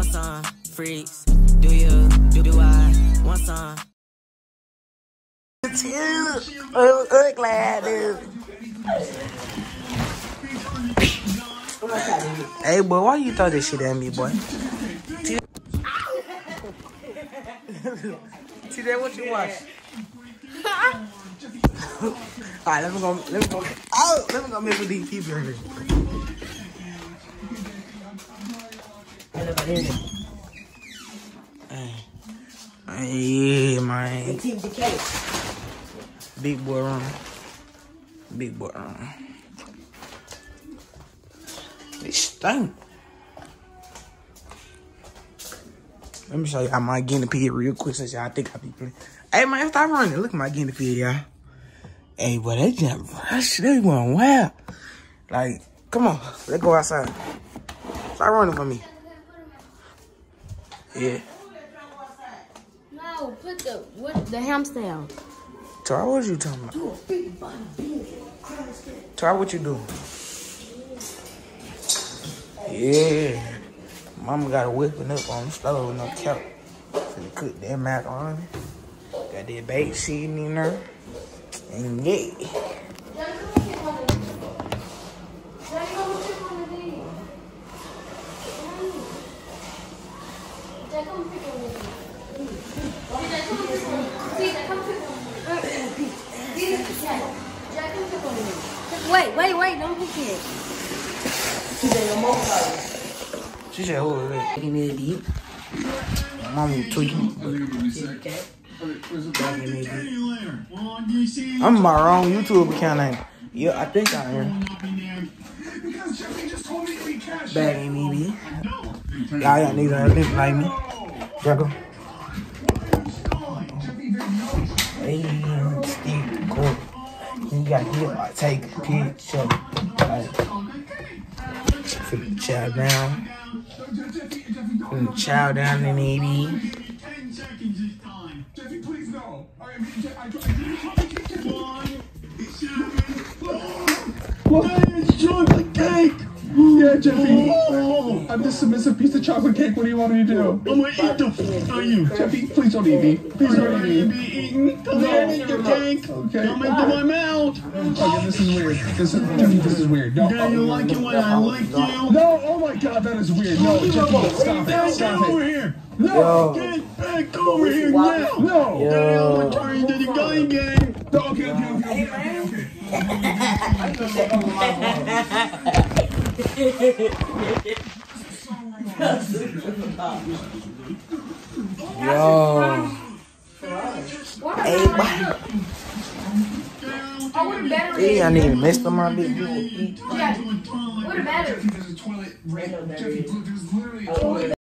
want some freaks? Do you, do, do I want some? Ugly, dude. Hey, boy, why you throw this shit at me, boy? See that? What you watch? All right, let me go. Let me go. Oh, let me go mess with these people Hey, man. Big boy run. Big boy run. It stink. Let me show y'all my guinea pig real quick since y'all think I be playing. Hey man, stop running. Look at my guinea pig, y'all. Hey, boy, they just rush. They going wild. Like, come on, let's go outside. Stop running for me. Yeah. No, put the what the hamster out. Try, what you talking about? Try what you doing? Yeah. Mama got a whipping up on the stove, no cap. Finna cook that macaroni. Got that baked seasoning in there. And yeah. Wait, wait, wait, don't pick it. She said, who is that? Taking it deep. Mama tweaking. I'm in my wrong YouTube account name. Yeah, I think I am. Bag ain't me. Y'all y'all niggas ain't think like me. Draco. Hey, Steve Court. You got hit like take a picture. Like, finna chow down. Finna chow down in EB. chocolate cake! Yeah, Jeffy. Oh. I'm the submissive piece of chocolate cake. What do you want me to do? I'm gonna eat the f oh. are you? Jeffy, please don't eat me. Please don't eat me. be eaten. Come on, eat the cake. Okay. Come into my mouth. Oh, okay, this is weird. This is Jeffy, this is weird. No. Now you like it when I lick you? No, oh my god, that is weird. No, Jeffy, stop Now it. get Stop over here. No, Get back over here now. no. Now I'm gonna to the gun game. No, okay, okay, okay, okay, okay. Yo. Hey, boy. What a battery. Hey, I need to mess up my big. Yeah, what a battery. There's a toilet right. There's literally a toilet.